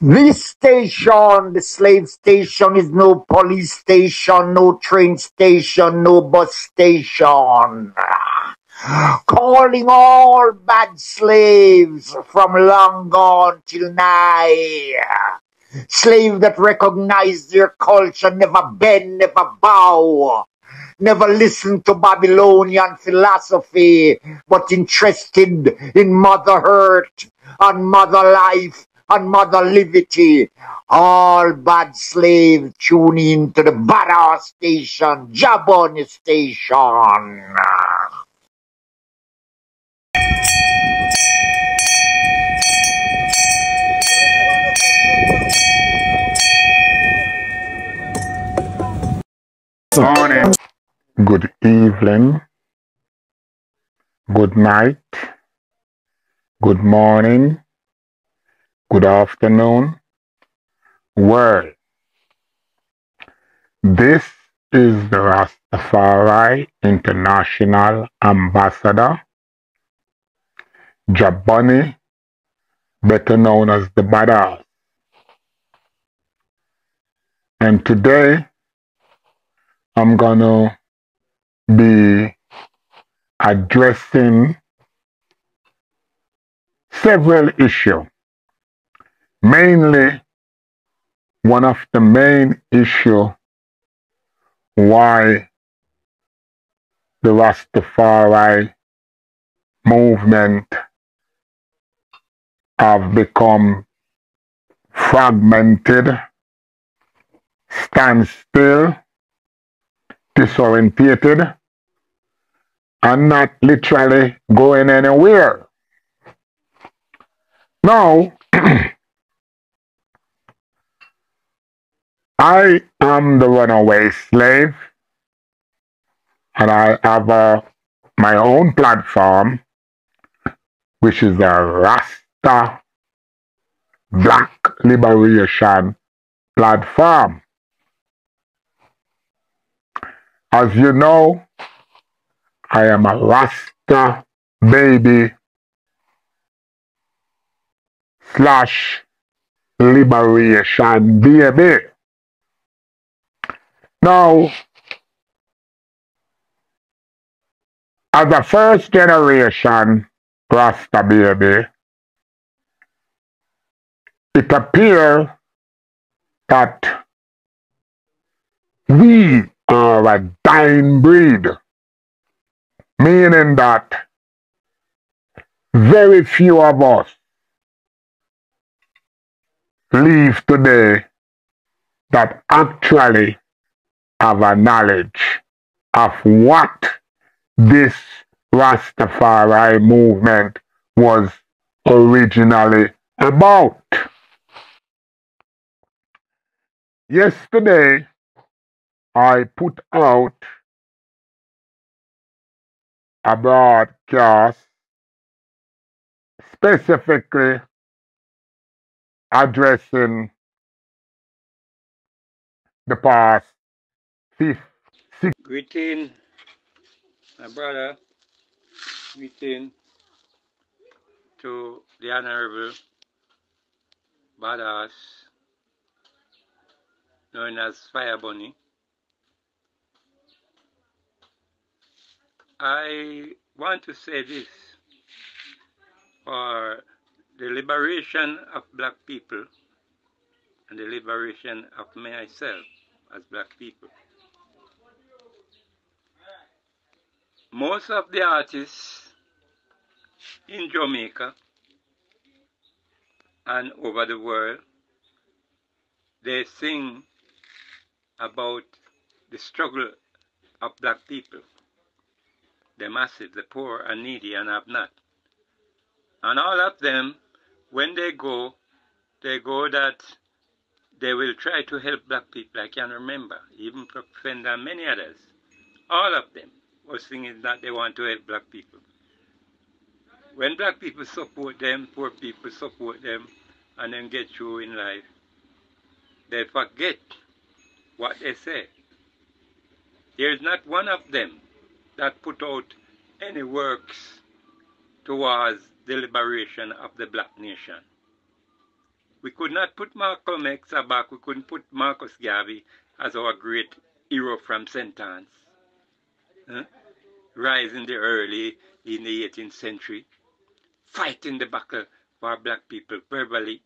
This station, the slave station, is no police station, no train station, no bus station. Calling all bad slaves from long gone till nigh. Slave that recognize their culture, never bend, never bow. Never listen to Babylonian philosophy, but interested in mother hurt and mother life and mother liberty. All bad slaves tune in to the badass station, Jah Bunny station. Morning. Good evening. Good night. Good morning. Good afternoon. World. This is the Rastafari International Ambassador, Jah Bunny, better known as the Badass. And today, I'm gonna be addressing several issues. Mainly, one of the main issue why the Rastafari movement have become fragmented, stand still, disorientated, and not literally going anywhere. Now, I am the runaway slave, and I have uh, my own platform, which is a Rasta Black Liberation platform. As you know, I am a Rasta baby slash liberation baby. Now, as a first generation Rasta baby, it appears that we are a dying breed, meaning that very few of us live today that actually have a knowledge of what this Rastafari movement was originally about. Yesterday, I put out a broadcast specifically addressing the past fifth, six, Greeting, my brother. Greeting to the Honorable Badass, known as Fire Bunny. I want to say this for the liberation of black people and the liberation of myself as black people. Most of the artists in Jamaica and over the world, they sing about the struggle of black people, the massive, the poor and needy and have not. And all of them, when they go, they go that they will try to help black people. I can remember, even Fender and many others. All of them was singing that they want to help black people. When black people support them, poor people support them, and then get through in life, they forget what they say. There is not one of them that put out any works towards the liberation of the black nation. We could not put Malcolm X back. We couldn't put Marcus Garvey as our great hero from St. Ann's. Huh? Rise in the early, in the 18th century, fighting the battle for black people verbally.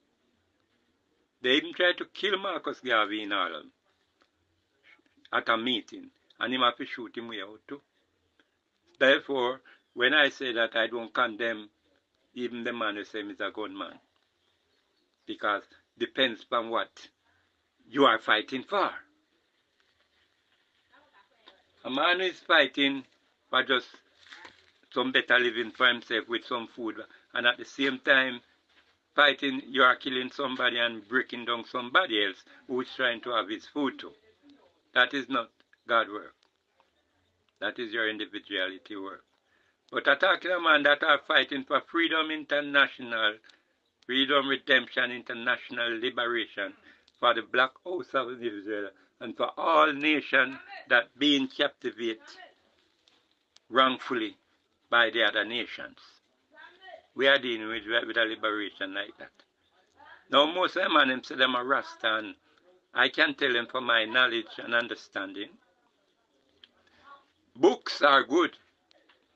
They even tried to kill Marcus Garvey in Harlem at a meeting, and him have to shoot him way out too. Therefore, when I say that I don't condemn even the man who says he's a gunman, because depends on what you are fighting for. A man is fighting for just some better living for himself with some food, and at the same time fighting, you are killing somebody and breaking down somebody else who is trying to have his food too. That is not God work. That is your individuality work. But attacking a man that are fighting for freedom international, freedom redemption international liberation, for the black house of Israel, and for all nations that being captivated wrongfully by the other nations. We are dealing with, with a liberation like that. Now most of them and them say them are Rasta and I can tell them from my knowledge and understanding. Books are good,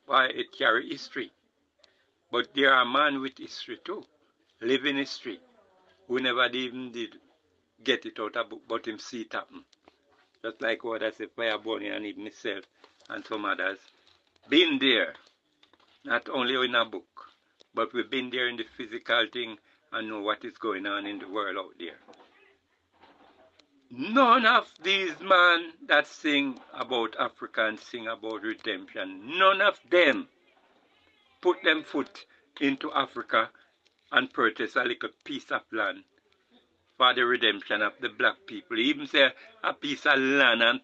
why it carry history. But there are men with history too, living history, who never even did get it out of book, but him see it happen. Just like what I said, Fireball and even myself and some others. Been there, not only in a book, but we've been there in the physical thing and know what is going on in the world out there. None of these men that sing about Africa and sing about redemption, none of them put them foot into Africa and purchase a little piece of land for the redemption of the black people. Even say a piece of land and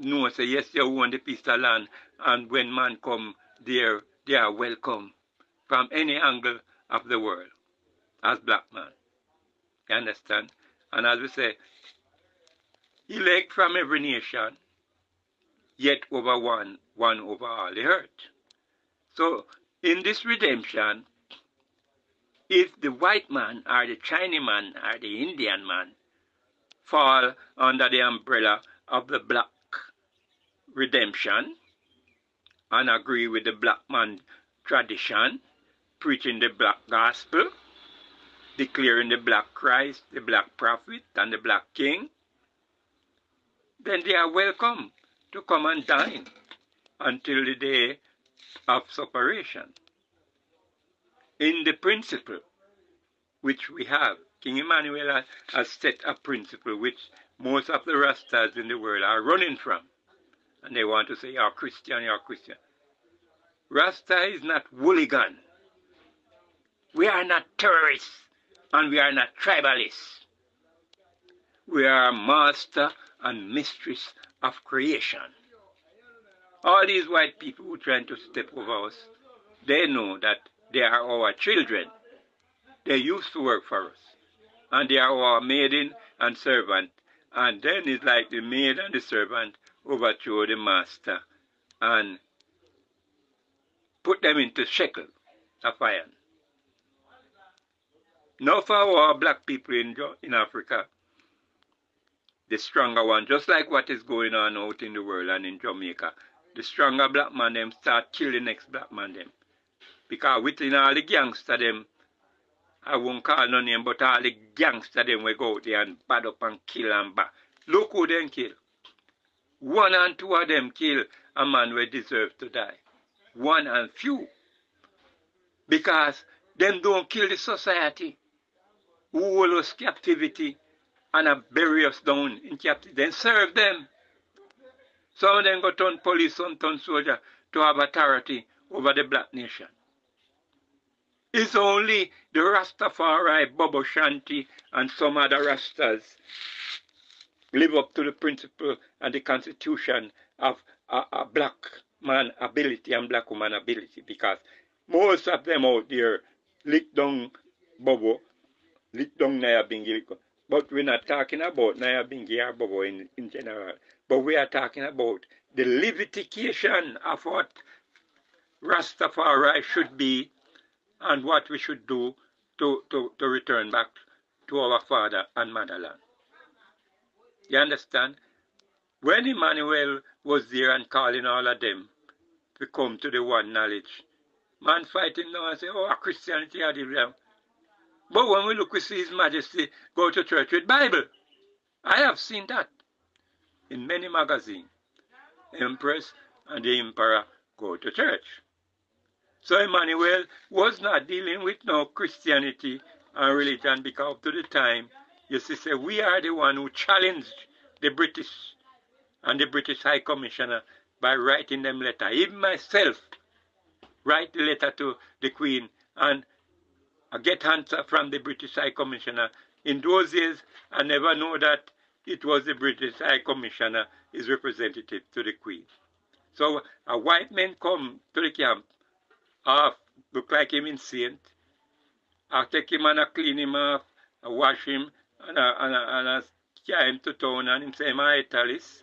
no say yes you own the piece of land and when man come there they are welcome from any angle of the world as black man. You understand? And as we say, elect from every nation, yet over one, one over all the earth. So in this redemption, if the white man or the Chinese man or the Indian man fall under the umbrella of the black redemption and agree with the black man tradition, preaching the black gospel, declaring the black Christ, the black prophet, and the black king, then they are welcome to come and dine until the day of separation. In the principle which we have, King Emmanuel has set a principle which most of the Rastas in the world are running from. And they want to say, you're Christian, you're Christian. Rasta is not hooligan. We are not terrorists and we are not tribalists. We are master and mistress of creation. All these white people who are trying to step over us, they know that they are our children. They used to work for us. And they are our maiden and servant. And then it's like the maid and the servant overthrow the master and put them into shekel of iron. Now for our black people in, in Africa, the stronger one, just like what is going on out in the world and in Jamaica, the stronger black man them start killing the next black man them. Because within all the gangster them, I won't call no name, but all the gangster them we go out there and bad up and kill and back. Look who them kill. One and two of them kill a man who deserve to die. One and few. Because them don't kill the society who hold us captivity and a bury us down in captivity. Then serve them. Some of them go turn police, some turn soldier to have authority over the black nation. It's only the Rastafari, Bobo Shanti, and some other Rastas live up to the principle and the constitution of a, a black man ability and black woman ability because most of them out there lick down Bobo lick down Nyabinghi. But we're not talking about Nyabinghi or Bobo in, in general. But we are talking about the levification of what Rastafari should be and what we should do to, to, to return back to our father and motherland. You understand? When Emmanuel was there and calling all of them to come to the one knowledge, man fighting now and say, oh, Christianity had it. But when we look, we see His Majesty go to church with Bible. I have seen that in many magazines. Empress and the Emperor go to church. So Emmanuel was not dealing with no Christianity uh, and religion because up to the time, you see, say, we are the one who challenged the British and the British High Commissioner by writing them letter. Even myself write the letter to the Queen and I get answer from the British High Commissioner. In those years, I never know that it was the British High Commissioner, his representative to the Queen. So a white man come to the camp, half look like him insane. I take him and I clean him off, I wash him, and I, and I, and I carry him to town and him say, my Italis.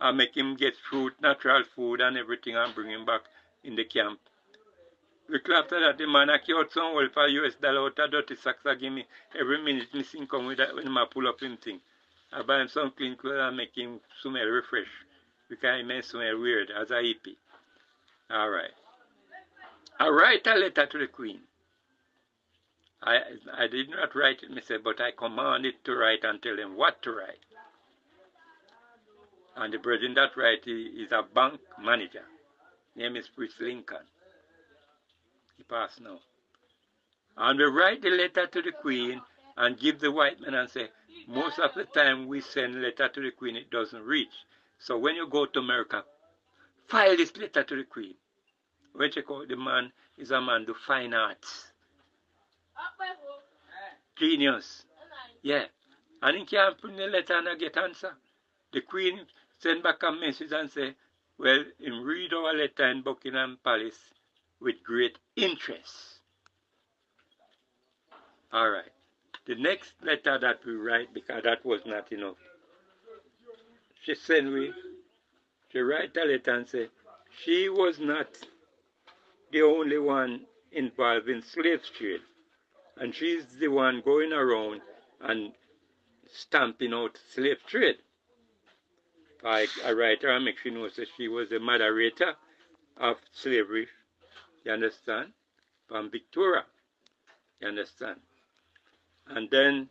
I make him get fruit, natural food and everything and bring him back in the camp. Week after that, the man I out some oil for US dollar out of dirty sacks I give me every minute missing come with that when I pull up him thing. I buy him some clean clothes and make him smell refresh. Because he may smell weird as a hippie. Alright. I write a letter to the Queen. I I did not write it myself, but I commanded to write and tell them what to write. And the president that write is a bank manager. Name is Fritz Lincoln. He passed now. And we write the letter to the Queen and give the white man and say, most of the time we send letter to the Queen, it doesn't reach. So when you go to America, file this letter to the Queen. When check out the man is a man do fine arts. Genius. Yeah. And he can't put the letter and I get answer. The Queen send back a message and say, well, him read our letter in Buckingham Palace with great interest. All right. The next letter that we write, because that was not enough, she sent me, she write a letter and say, she was not the only one involved in slave trade. And she's the one going around and stamping out slave trade. I, I write her and make sure know that she was a moderator of slavery, you understand, from Victoria, you understand. And then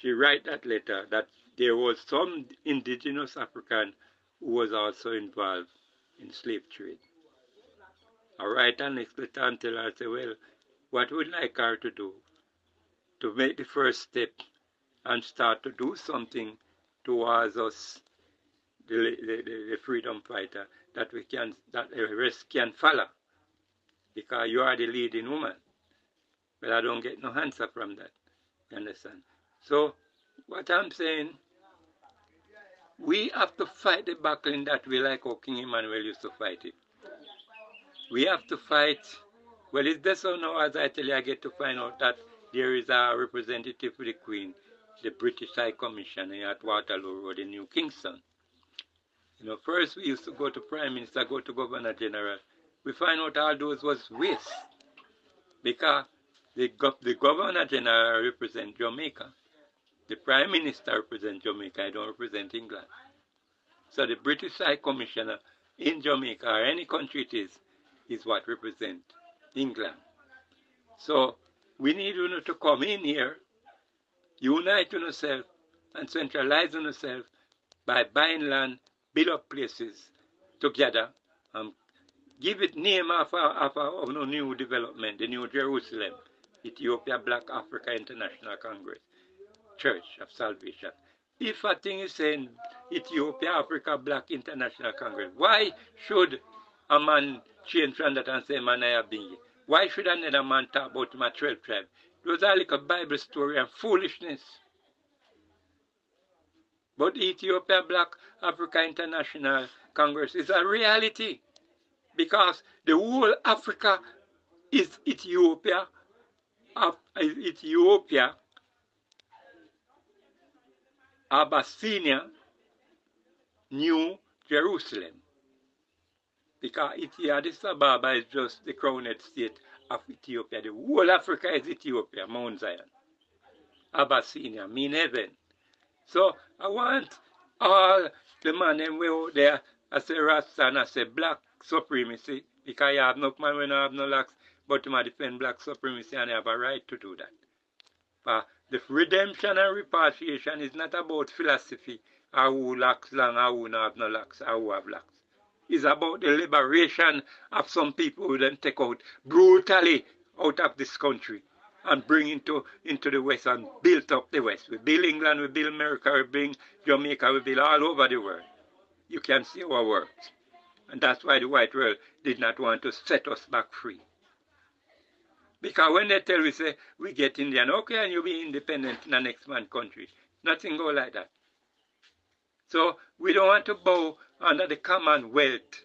she write that letter that there was some indigenous African who was also involved in slave trade. Next letter and tell her, I say, well, what would like her to do to make the first step and start to do something towards us, the, the, the freedom fighter, that we can, that the rest can follow. Because you are the leading woman. But I don't get no answer from that. You understand? So, what I'm saying, we have to fight the battle in that way like how King Emmanuel used to fight it. We have to fight well, it's this or now, as I tell you, I get to find out that there is a representative for the Queen, the British High Commissioner at Waterloo Road in New Kingston. You know, first we used to go to Prime Minister, go to Governor General. We find out all those was waste. Because the, the Governor General represent Jamaica. The Prime Minister represent Jamaica. I don't represent England. So the British High Commissioner in Jamaica or any country it is, is what represent England. So we need you to come in here, unite yourself, and centralize yourself by buying land, build up places together, and give it name of a, of a, of a new development, the New Jerusalem, Ethiopia Black Africa International Congress, Church of Salvation. If a thing is saying Ethiopia Africa Black International Congress, why should a man from that and say man I have been why should another man talk about my 12 tribe? Those are like a Bible story and foolishness. But Ethiopia Black Africa International Congress is a reality because the whole Africa is Ethiopia, is Ethiopia, Abyssinia, New Jerusalem Addis Ababa is just the crowned state of Ethiopia. The whole Africa is Ethiopia, Mount Zion. Abyssinia, mean heaven. So I want all the man them way out there, I say Rasta and I say black supremacy, because you have no man when I have no locks, but you defend black supremacy and you have a right to do that. But the redemption and repatriation is not about philosophy or who locks long or who have no locks or who have locks. It's about the liberation of some people who then take out brutally out of this country and bring into into the West and build up the West. We build England, we build America, we build Jamaica, we build all over the world. You can see our works. And that's why the white world did not want to set us back free. Because when they tell we say we get Indian, okay, and you'll be independent in the next man country. Nothing go like that. So we don't want to bow under the Commonwealth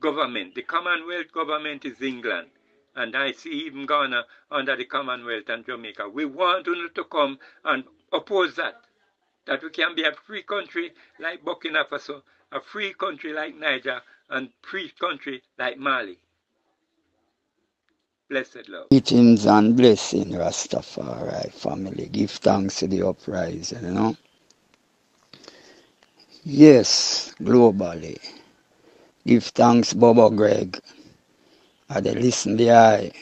government. The Commonwealth government is England and I see even Ghana under the Commonwealth and Jamaica. We want you to come and oppose that. That we can be a free country like Burkina Faso, a free country like Niger, and free country like Mali. Blessed Lord. Greetings and blessing, Rastafari family. Give thanks to the uprising, you know. Yes, globally. Give thanks, Bobo Greg. I they listen the eye.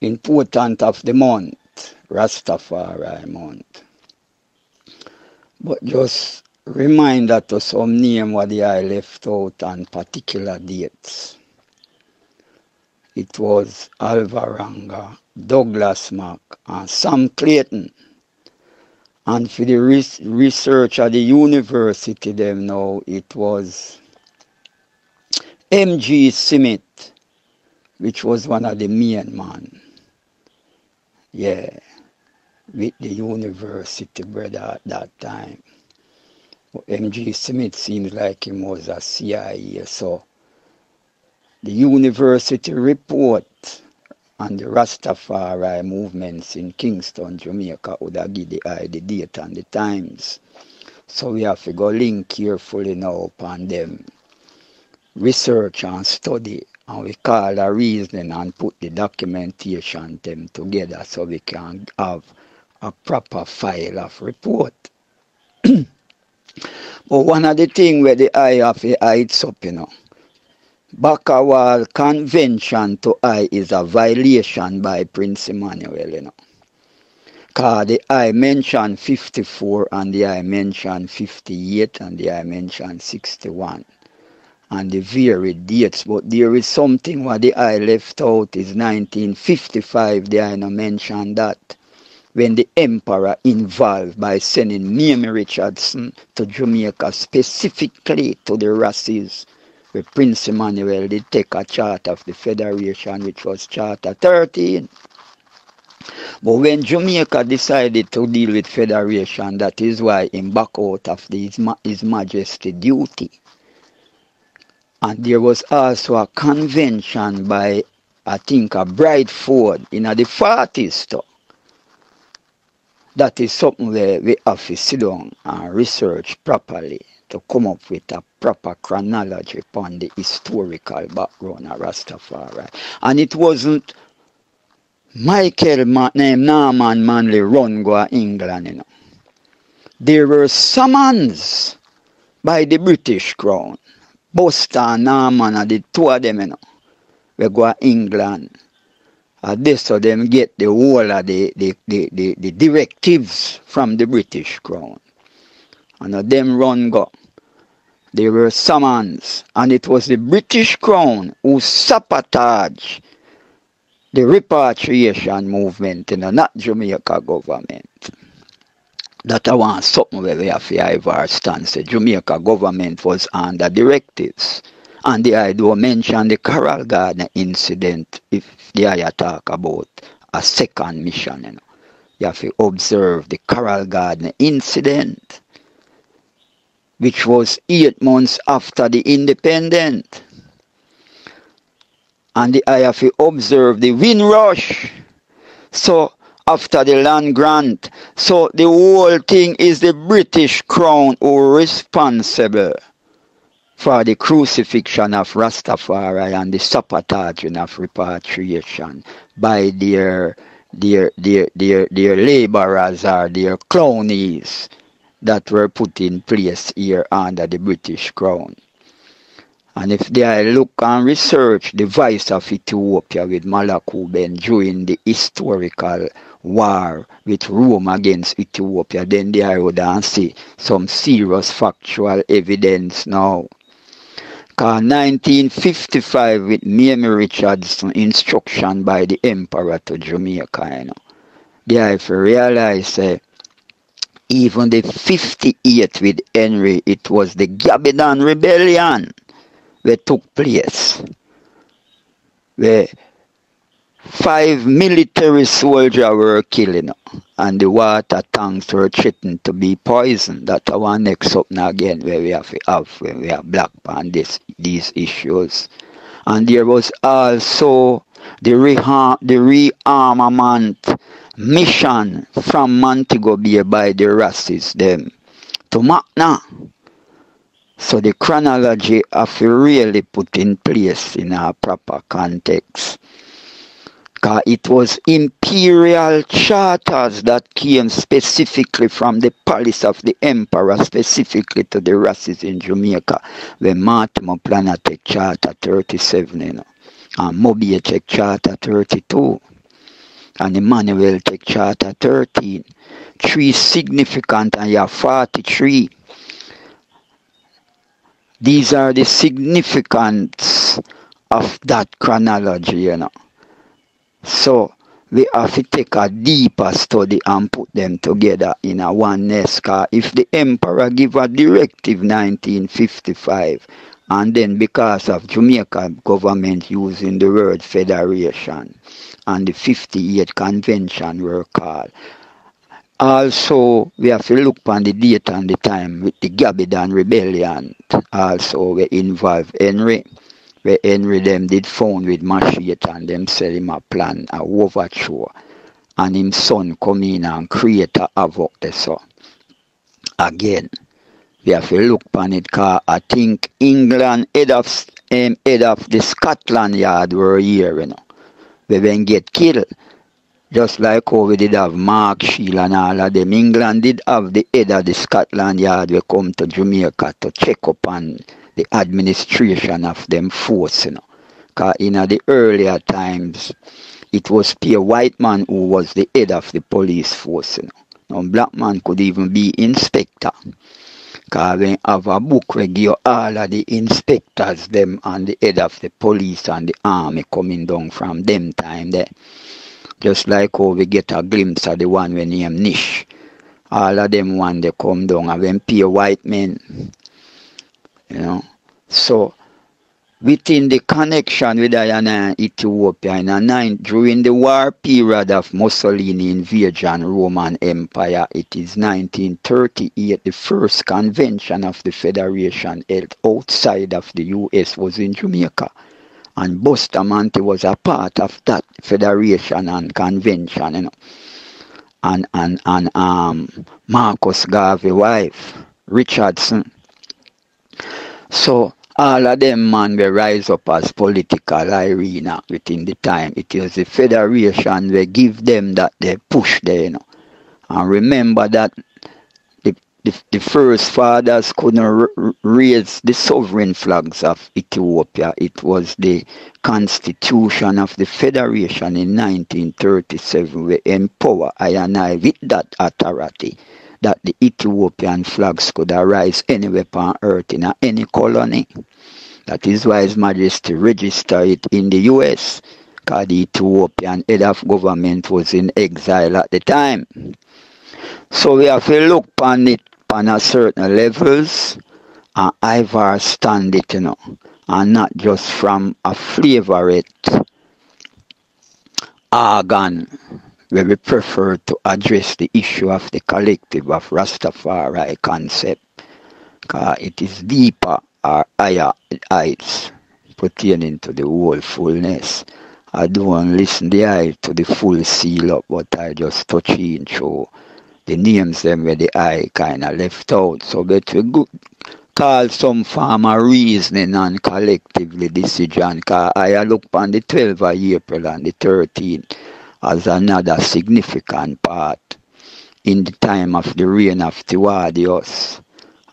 Important of the month, Rastafari month. But just reminder to some name what the eye left out on particular dates. It was Alvaranga, Douglas Mack, and Sam Clayton. And for the research at the university them now, it was M.G. Smith which was one of the main man. Yeah, with the university brother at that time. M.G. Smith seems like he was a CIA, so the university report on the Rastafari movements in Kingston, Jamaica would have give the eye the date and the times. So we have to go link carefully now upon them. Research and study and we call a reasoning and put the documentation them together so we can have a proper file of report. but one of the things where the eye of the hides up, you know, Back-O-Wall Convention to I is a violation by Prince Emmanuel, you know. Because the I mentioned 54 and the I mentioned 58 and the I mentioned 61 and the varied dates, but there is something what the eye left out is 1955, the eye no mention that, when the emperor involved by sending Mamie Richardson to Jamaica specifically to the races, where Prince Emmanuel did take a chart of the Federation, which was Charter 13. But when Jamaica decided to deal with Federation, that is why he back out of the, His, His Majesty duty and there was also a convention by, I think, a Brideford in the 40s. Too. That is something where we have to sit down and research properly to come up with a proper chronology upon the historical background of Rastafari. And it wasn't Michael Ma- named Norman Manley run go England, you know. There were summons by the British Crown Buster Norman are the two of them, you know. We go England. And this so them get the whole of the, the, the, the, the directives from the British Crown. And them run go. They were summons. And it was the British Crown who sabotaged the repatriation movement, you know, not Jamaica government that I want something where we have to have our stance. The Jamaica government was under directives. And the I do mention the Coral Garden incident if the I talk about a second mission. You, know. you have to observe the Coral Garden incident, which was eight months after the independence. And the, I observed the Windrush. So after the land grant. So the whole thing is the British Crown who responsible for the crucifixion of Rastafari and the sabotaging of repatriation by their their, their, their, their laborers or their cronies that were put in place here under the British Crown. And if they look and research the vice of Ethiopia with Malaku Bayen during the historical war with Rome against Ethiopia, then they would see some serious factual evidence now. Cause 1955 with Mamie Richardson instruction by the emperor to Jamaica, you know. They have to realize uh, even the 58 with Henry, it was the Gabbidon Rebellion that took place. Where five military soldiers were killed and the water tanks were threatened to be poisoned. That's our next up now again where we have have when we have black on this these issues. And there was also the, reha- the rearmament mission from Montego Bay by the Rassis them to Macna. So the chronology have really put in place in a proper context. Cause it was imperial charters that came specifically from the palace of the emperor, specifically to the Rassis in Jamaica, the Mortimer Planno charter 37, you know, and Mobie take charter 32 and Emmanuel take charter 13. Three significant and you have 43. These are the significance of that chronology, you know. So we have to take a deeper study and put them together in a oneness. If the emperor give a directive 1955 and then because of Jamaica government using the word federation and the 58 convention were called. Also, we have to look on the date and the time with the Gabbidon rebellion. Also, we involve Henry, where Henry them did phone with machete and them sell him a plan, a overthrow. And him son come in and create a havoc so. Again, we have to look on it because I think England head of, um, head of the Scotland Yard were here, you know. They then get killed. Just like how we did have Mark Shield and all of them. England did have the head of the Scotland Yard we come to Jamaica to check up on the administration of them force, you know. Because in the earlier times, it was Pierre White man who was the head of the police force, you know. Now, black man could even be inspector. Because we have a book where give all of the inspectors them and the head of the police and the army coming down from them time there. Just like how we get a glimpse of the one when named Nish. All of them one they come down and when pure white men. You know. So within the connection with Ayana Ethiopia in a nine, during the war period of Mussolini invasion Roman Empire, it is 1938, the first convention of the Federation held outside of the US was in Jamaica. And Bustamante was a part of that federation and convention, you know. And and and um Marcus Garvey wife, Richardson. So all of them man will rise up as political arena within the time. It is the federation they give them that they push there, you know. And remember that the, the, the first fathers couldn't raise the sovereign flags of Ethiopia. It was the constitution of the federation in 1937 we empower I and I with that authority that the Ethiopian flags could arise anywhere on earth in any colony. That is why His Majesty registered it in the US, because the Ethiopian head of government was in exile at the time. So we have to look upon it on a certain levels and Ivar stand it, you know, and not just from a favorite organ where we prefer to address the issue of the collective of Rastafari concept. It is deeper or higher heights pertaining to the whole fullness. I don't listen the eye to the full seal up, but I just touch in through the names them where the eye kind of left out. So that we good call some form of reasoning and collectively decision. Cause I look on the 12th of April and the 13th as another significant part in the time of the reign of Tewodros.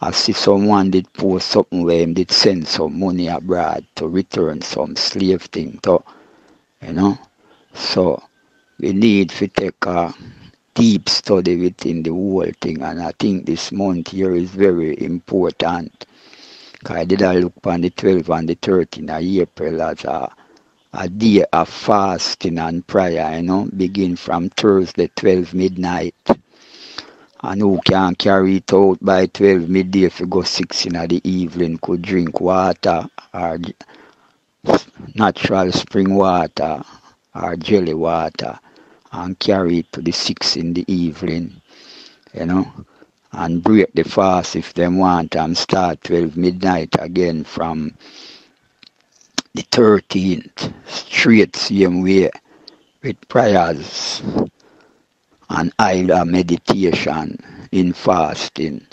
I see someone did post something where him did send some money abroad to return some slave thing to, you know. So we need to take a deep study within the whole thing and I think this month here is very important. I did a look on the 12th and the 13th of April as a, a day of fasting and prayer, you know, begin from Thursday 12 midnight. And who can carry it out by 12 midday if you go 6 in the evening could drink water or natural spring water or jelly water and carry it to the 6 in the evening, you know, and break the fast if they want and start 12 midnight again from the 13th, straight same way with prayers and either meditation in fasting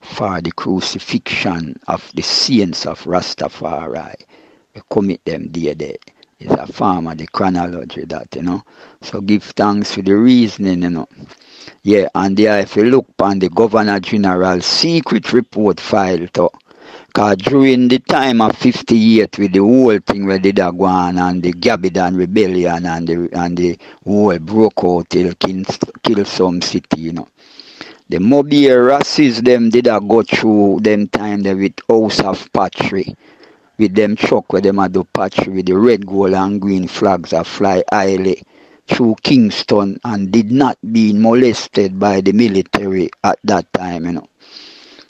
for the crucifixion of the saints of Rastafari. We commit them day there. It's a form of the chronology that, you know. So give thanks for the reasoning, you know. Yeah, and there if you look on the Governor General secret report file too. Cause during the time of 58 with the whole thing where did go on and the Gabbidon rebellion and the and the whole broke out till kill, kill some city, you know. The Mobile races them did a go through them time there with House of Patry. With them truck where them a do patch with the red, gold and green flags that fly highly through Kingston and did not be molested by the military at that time, you know.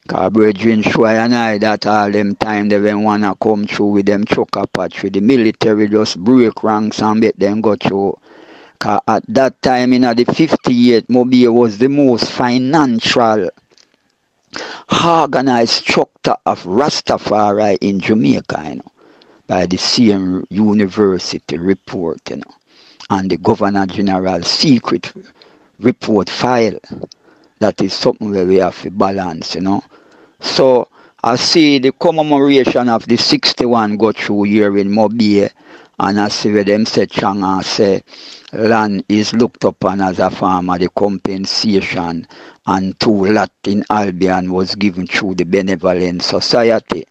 Cause brethren show and I that all them time they when wanna come through with them trucker patch with the military just break ranks and let them go through. Cause at that time in the 58 Mobile was the most financial organized structure of Rastafari in Jamaica, you know, by the same university report, you know, and the Governor General secret report file. That is something where we have to balance, you know. So I see the commemoration of the 61 go through here in Mobile and I see where them say Changa say land is looked upon as a form of the compensation and two lot in Albion was given through the Benevolent Society.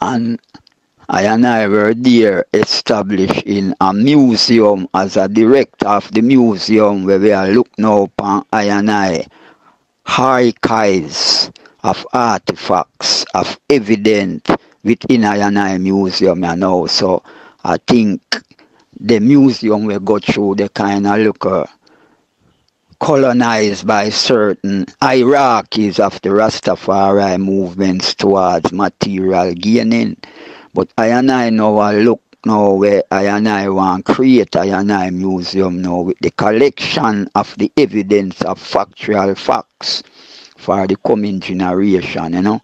And I and I were there established in a museum as a director of the museum where we are looking upon I and I archives of artifacts of evidence within I and I museum you know. So I think the museum will go through the kind of look uh, colonized by certain hierarchies of the Rastafari movements towards material gaining. But I and I know I look now where I and I want create I and I museum now with the collection of the evidence of factual facts for the coming generation, you know.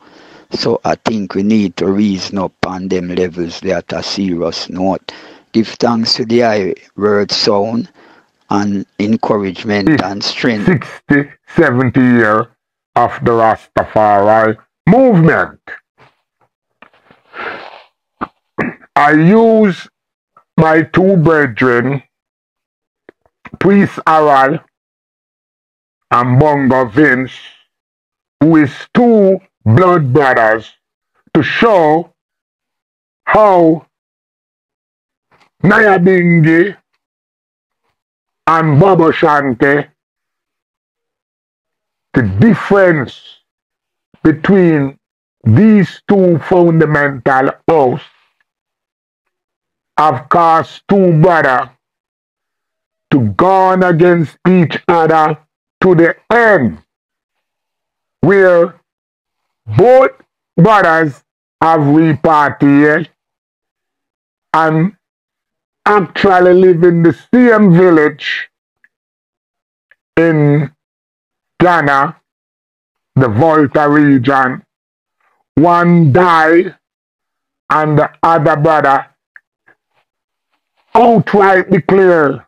So I think we need to reason up on them levels there are serious note. Give thanks to the high word sound and encouragement and strength. 60, 70 year of the Rastafari movement. I use my two brethren, Priest Aral and Bongo Vince, who is two blood brothers, to show how Nyabinghi and Bobo Shanti, the difference between these two fundamental oaths have caused two brothers to go on against each other to the end, where both brothers have reparted and actually live in the same village in Ghana, the Volta region. One died and the other brother outright declare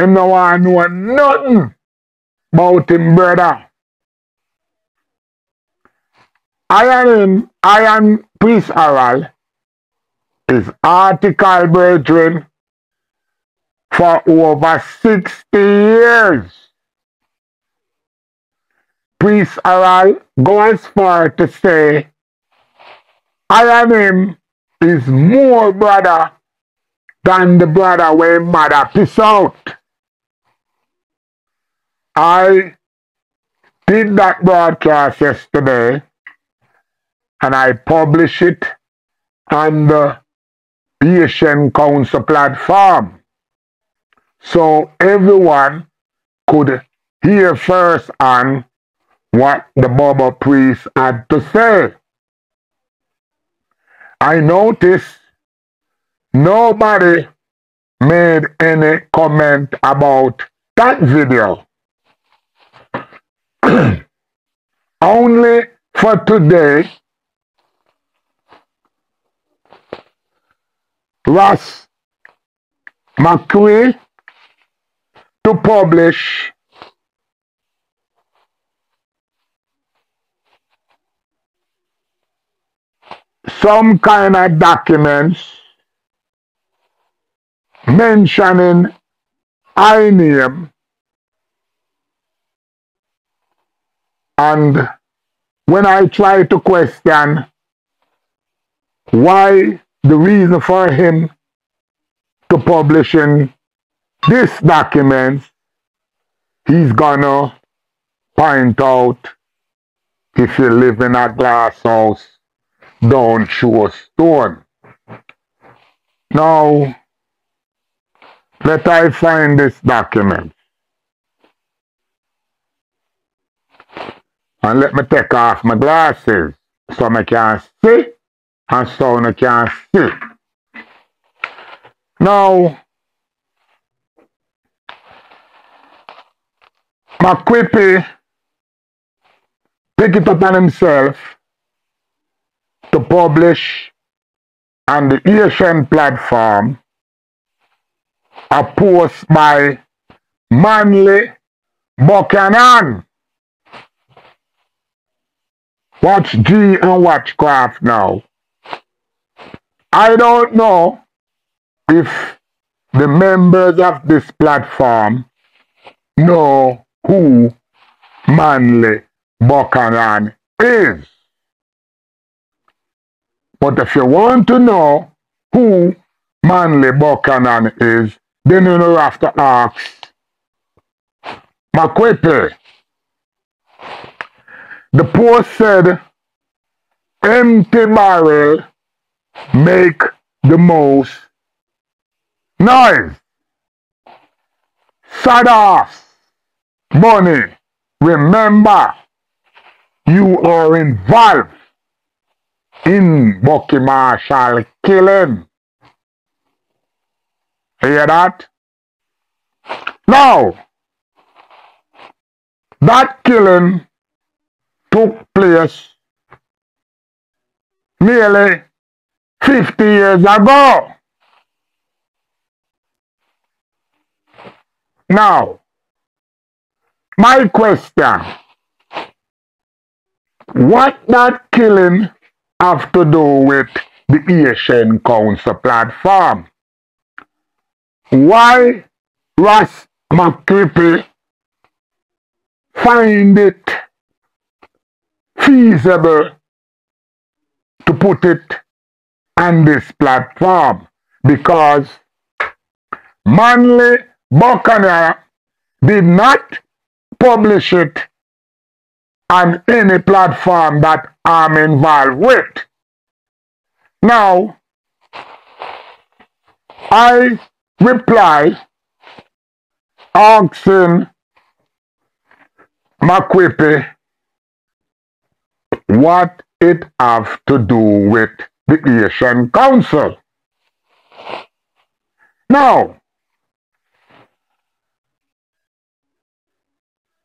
him no want know nothing about him brother. Iron, Iron Priest Aral is article brethren for over 60 years. Priest Harold goes far to say, I and him is more brother than the brother where mother piss out. I did that broadcast yesterday and I published it on the Ancient Council platform. So everyone could hear first on what the Baba priest had to say. I noticed nobody made any comment about that video. Only for today, Ross McQueen to publish some kind of documents mentioning I name and when I try to question why the reason for him to publishing this document, he's gonna point out if you live in a glass house, don't show stone. Now, let I find this document. And let me take off my glasses so I can see and so I can see. Now, McQuippy pick it up on himself to publish on the Ancient platform post by Manly Buchanan. Watch G and Craft now. I don't know if the members of this platform know who Manly Buchanan is. But if you want to know who Manly Buchanan is, then you know have to ask McQuippy. The post said, empty barrel make the most noise. Sadas, money, remember, you are involved in Bucky Marshall killing. Hear that? Now, that killing took place nearly 50 years ago. Now, my question, what that killing have to do with the Ancient Council platform? Why Ross McCrippy find it feasible to put it on this platform because Manly Buchanan did not publish it on any platform that I'm involved with. Now, I reply. Asking McQuippy what it have to do with the Ancient Council. Now,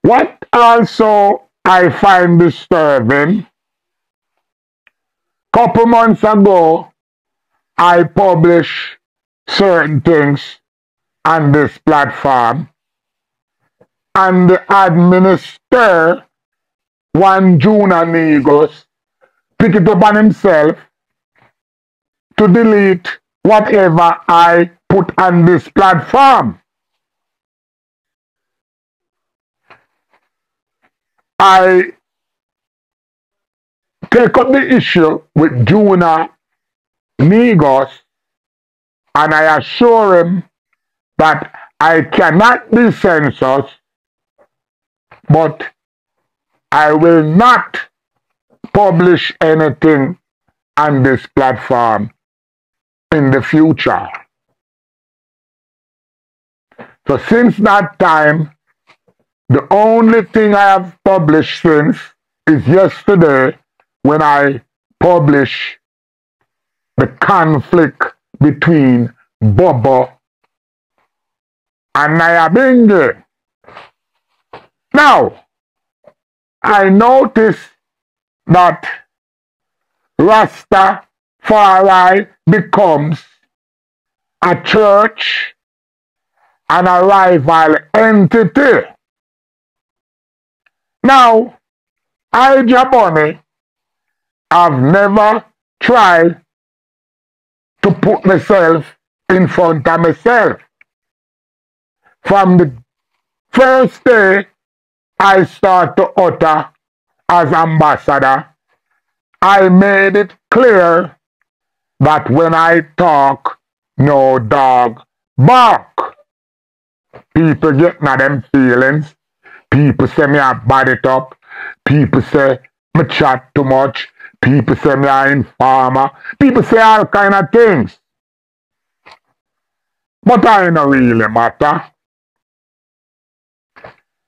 what also I find disturbing, couple months ago, I published certain things on this platform and the administrator, Juan Juna Negos, pick it up on himself to delete whatever I put on this platform. I take up the issue with Junior Negos and I assure him that I cannot be censored, but I will not publish anything on this platform in the future. So since that time, the only thing I have published since is yesterday when I published the conflict between Bobo and Nyabinghi. Now, I notice that Rastafari becomes a church and a rival entity. Now, I, Jah Bunny, have never tried to put myself in front of myself. From the first day I start to utter as ambassador, I made it clear that when I talk, no dog bark. People get na them feelings. People say me I bad it up. People say me chat too much. People say me I informer. People say all kind of things. But I don't really matter.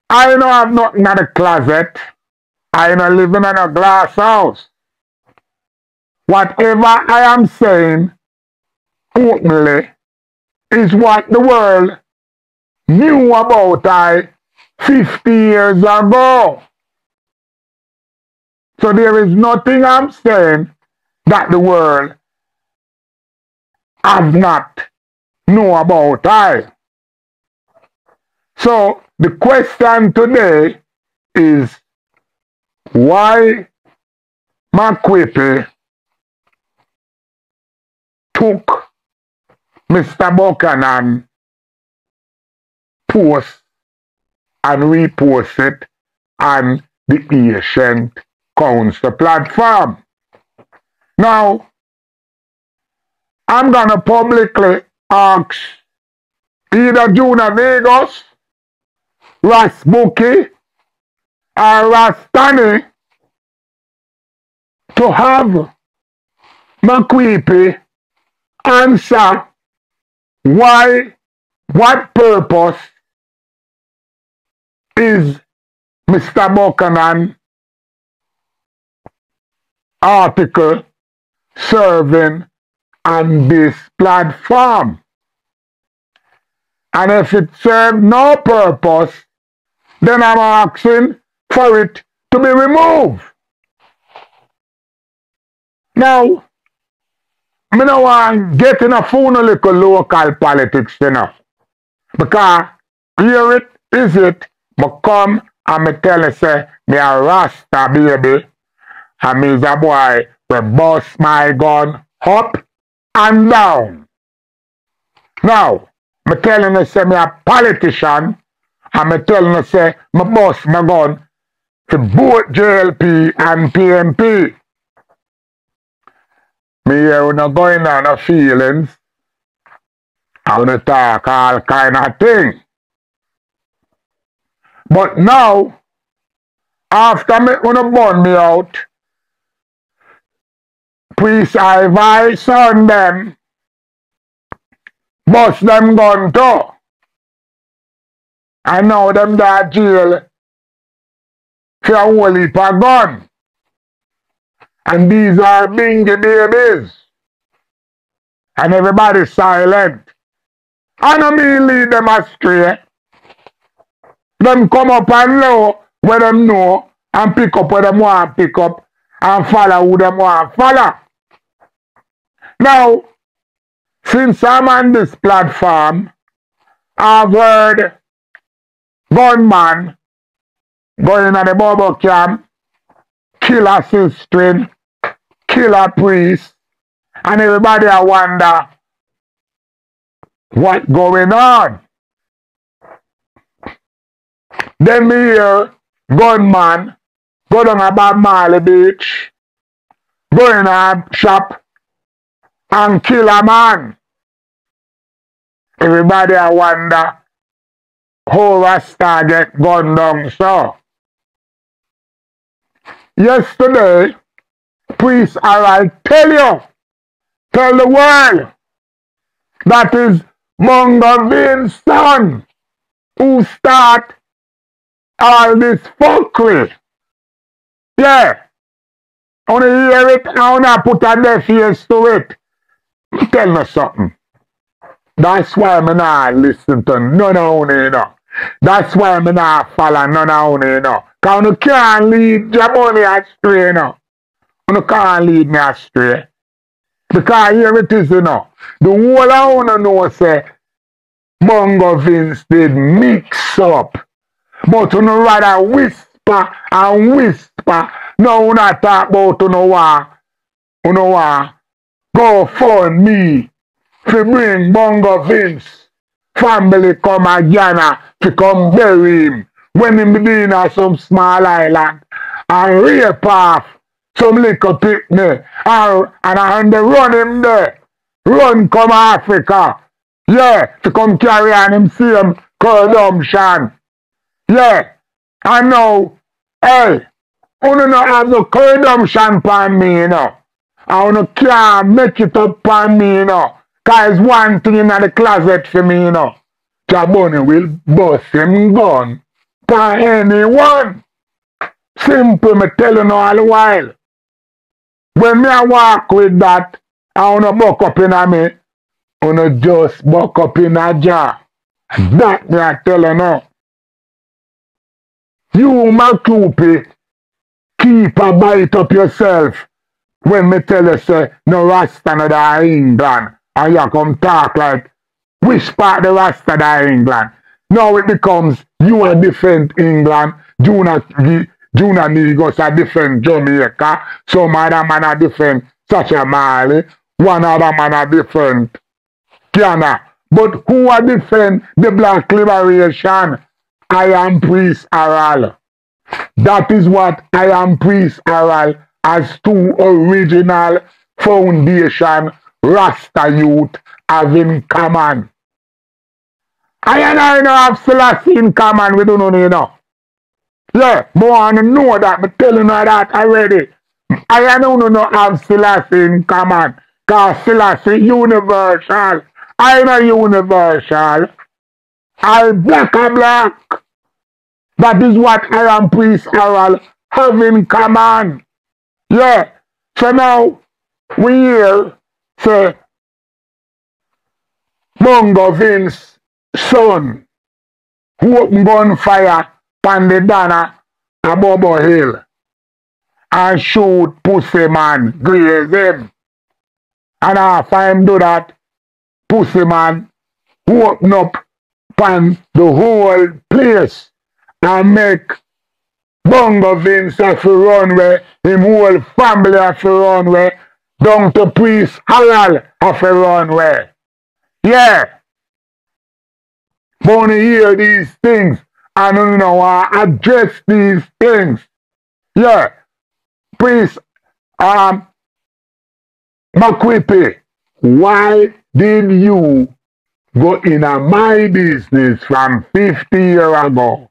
I don't have nothing in the closet. I don't live in a glass house. Whatever I am saying openly is what the world knew about I 50 years ago. So there is nothing I'm saying that the world has not know about I. So the question today is why Makwete took Mr. Buchanan post and repost it on the Ancient Council platform. Now, I'm going to publicly ask either Junior Negos, Ras Buki, or Rastani to have Makwepe answer why, what purpose is Mr. Buchanan article serving on this platform. And if it serves no purpose, then I'm asking for it to be removed. Now, I don't want to get in a phone little local politics, you know. Because here it is it, I come and me tell you say, me a Rasta baby, and a boy we bust my gun up and down. Now, me telling you say me a politician, and me telling you say me bust my gun to both JLP and PNP. Me here not going on no feelings. I wanna talk all kind of thing. But now, after me wanna burn me out, please advise on them, bust them gun too. I know them that jail for a whole gun. And these are bingy babies. And everybody's silent. I don't mean lead them astray. Them come up and know where them know and pick up where them want pick up and follow who them want follow. Now, since I'm on this platform, I've heard gunman going at the bubble camp, kill a sister, kill a priest, and everybody I wonder what going on. Then me hear gunman go down a Bob Marley beach, go in a shop and kill a man. Everybody I wonder how Rasta get gunned down so. Yesterday, priest I tell you, tell the world, that is Mungo son who start all this fuckery. Yeah. I want to hear it. I want to put a deaf ears to it. Tell me something. That's why I'm not listen to none of you, know. That's why I'm not follow none of you, know. Because you can't lead your money astray, you know. You can't lead me astray. Because here it is, you know. The whole want to know, say, Mungo Vince did mix up. But you know, rather whisper and whisper. No, you not talk about you know what. You know what. Go for me to bring Mungo Vince family come again to come bury him when he be in some small island and rape off some little picnic and, and, and they run him there. Run come Africa. Yeah, to come carry on him same corruption. Yeah, I know. Hey, you don't have the corruption upon me, you know. I wanna can't make it up on me, you know. Cause one thing in the closet for me, you know. Jaboni will bust him gun. For anyone. Simple, me tell you now all the while. When me I walk with that, I wanna buck up in a me. Wanna just buck up in a jar. That me I tell you now. You, my cupid, keep a bite up yourself. When me tell you say no Rasta no da England and you come talk like which part the Rasta da England. Now it becomes you are different England, Juna Juna Migos are different Jamaica, some other man are different such a Mali, one other man are different Ghana. But who are different? The Black Liberation. I am Priest Aral. That is what I am Priest Aral as two original foundation Rasta youth have in common. I and I know have Selassie in common with you know, you know. Yeah, but I know that, I'm telling you that already. I don't know have Selassie in common. Because Selassie universal. I know universal. I black and black. That is what I am priest Harold have in common. Yeah. So now we hear say Mungo Vince son who open gunfire on the Dana a Bobo Hill and shoot pussy man, graze him. And after him do that, pussy man who open up pan the whole place and make Mungo Vince have to run where him whole family have to run where down to priest Harold have to run where. Yeah. When you hear these things and you know I address these things. Yeah. Priest um Makwipi, why did you go in a my business from 50 years ago?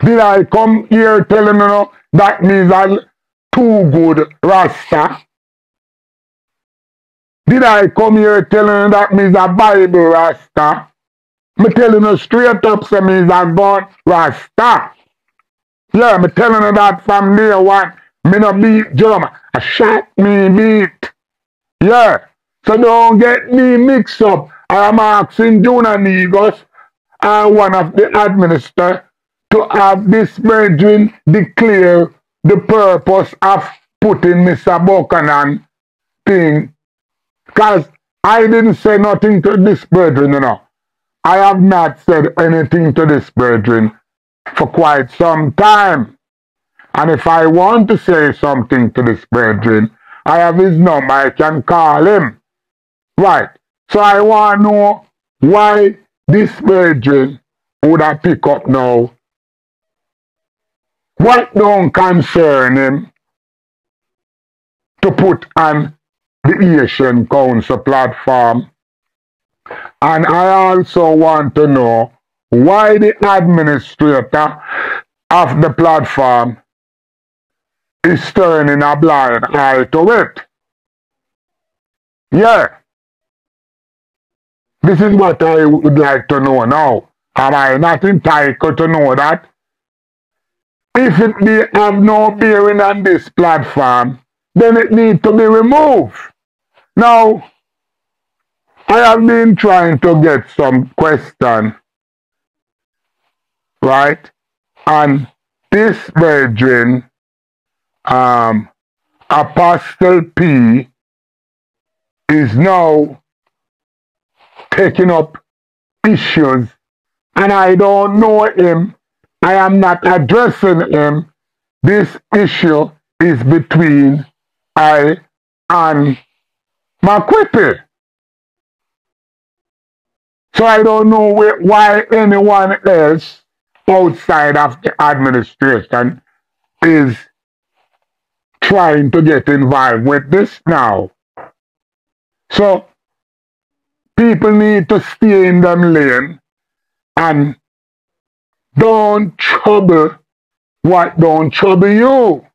Did I come here telling you know, that means I'm too good Rasta? Did I come here telling you that means a Bible Rasta? Me telling you straight up say means a God Rasta. Yeah, me telling you that from day one. Me no beat drum. I shot me beat. Yeah. So don't get me mixed up. I am asking Negos and uh, one of the administrators to have this brethren declare the purpose of putting Mr. Buchanan thing. Because I didn't say nothing to this brethren, you know. I have not said anything to this brethren for quite some time. And if I want to say something to this brethren, I have his number, I can call him. Right. So I want to know why this virgin would I pick up now? What don't concern him to put on the Ancient Council platform? And I also want to know why the administrator of the platform is turning a blind eye to it. Yeah. This is what I would like to know now. Am I not entitled to know that? If it be have no bearing on this platform, then it need to be removed. Now, I have been trying to get some question, right? And this virgin, um, Apostle P, is now taking up issues, and I don't know him. I am not addressing him. This issue is between I and Makwete. So I don't know why anyone else outside of the administration is trying to get involved with this now. So people need to stay in them lane and don't trouble what don't trouble you.